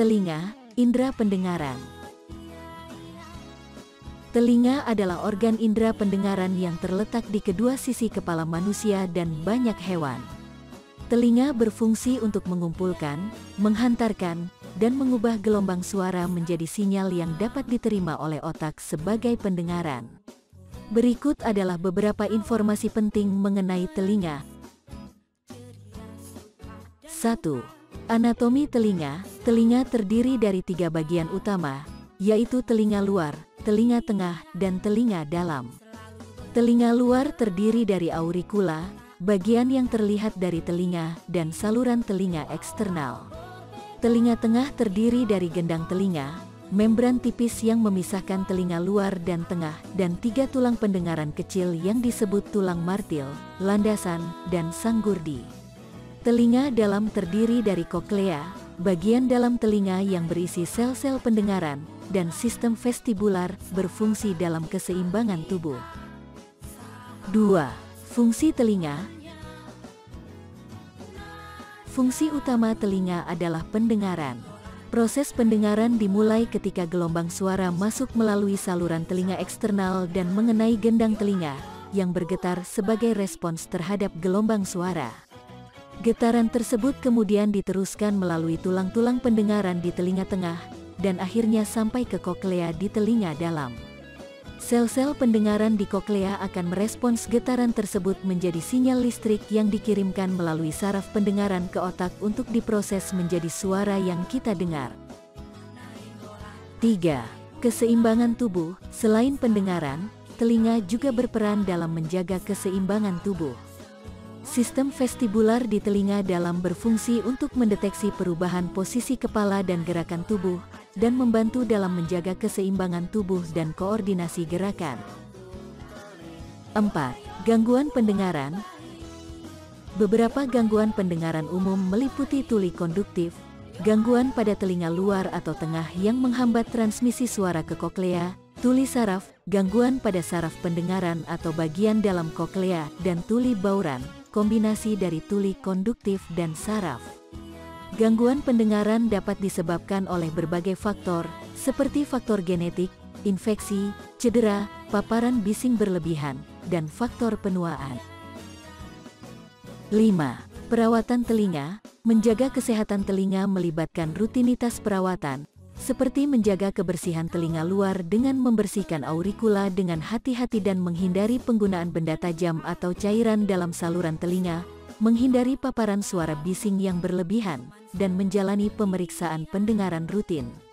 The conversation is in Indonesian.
Telinga, indera pendengaran. Telinga adalah organ indera pendengaran yang terletak di kedua sisi kepala manusia dan banyak hewan. Telinga berfungsi untuk mengumpulkan, menghantarkan, dan mengubah gelombang suara menjadi sinyal yang dapat diterima oleh otak sebagai pendengaran. Berikut adalah beberapa informasi penting mengenai telinga. 1. Anatomi telinga. Telinga terdiri dari tiga bagian utama, yaitu telinga luar, telinga tengah, dan telinga dalam. Telinga luar terdiri dari auricula, bagian yang terlihat dari telinga, dan saluran telinga eksternal. Telinga tengah terdiri dari gendang telinga, membran tipis yang memisahkan telinga luar dan tengah, dan tiga tulang pendengaran kecil yang disebut tulang martil, landasan, dan sanggurdi. Telinga dalam terdiri dari koklea, bagian dalam telinga yang berisi sel-sel pendengaran, dan sistem vestibular berfungsi dalam keseimbangan tubuh. 2. Fungsi telinga Fungsi utama telinga adalah pendengaran. Proses pendengaran dimulai ketika gelombang suara masuk melalui saluran telinga eksternal dan mengenai gendang telinga, yang bergetar sebagai respons terhadap gelombang suara. Getaran tersebut kemudian diteruskan melalui tulang-tulang pendengaran di telinga tengah, dan akhirnya sampai ke koklea di telinga dalam. Sel-sel pendengaran di koklea akan merespons getaran tersebut menjadi sinyal listrik yang dikirimkan melalui saraf pendengaran ke otak untuk diproses menjadi suara yang kita dengar. 3. Keseimbangan tubuh, selain pendengaran, telinga juga berperan dalam menjaga keseimbangan tubuh. Sistem vestibular di telinga dalam berfungsi untuk mendeteksi perubahan posisi kepala dan gerakan tubuh, dan membantu dalam menjaga keseimbangan tubuh dan koordinasi gerakan. 4. Gangguan pendengaran Beberapa gangguan pendengaran umum meliputi tuli konduktif, gangguan pada telinga luar atau tengah yang menghambat transmisi suara ke koklea, tuli saraf, gangguan pada saraf pendengaran atau bagian dalam koklea, dan tuli bauran, kombinasi dari tuli konduktif dan saraf. Gangguan pendengaran dapat disebabkan oleh berbagai faktor, seperti faktor genetik, infeksi, cedera, paparan bising berlebihan, dan faktor penuaan. 5. Perawatan telinga Menjaga kesehatan telinga melibatkan rutinitas perawatan, seperti menjaga kebersihan telinga luar dengan membersihkan auricula dengan hati-hati dan menghindari penggunaan benda tajam atau cairan dalam saluran telinga, menghindari paparan suara bising yang berlebihan, dan menjalani pemeriksaan pendengaran rutin.